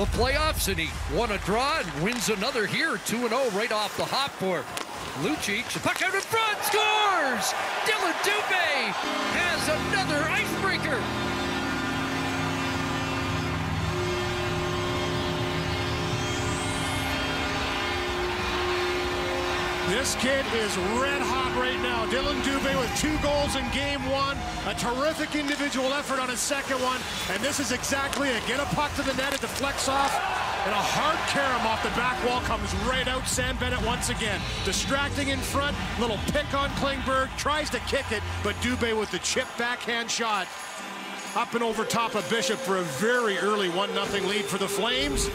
the playoffs, and he won a draw and wins another here, 2-0 right off the hop for Lucic. Puck out in front, scores! Dillon This kid is red hot right now. Dillon Dube with two goals in game one. A terrific individual effort on his second one. And this is exactly it. Get a puck to the net, it deflects off. And a hard carom off the back wall comes right out. Sam Bennett once again. Distracting in front. Little pick on Klingberg. Tries to kick it. But Dube with the chip backhand shot. Up and over top of Bishop for a very early 1-0 lead for the Flames.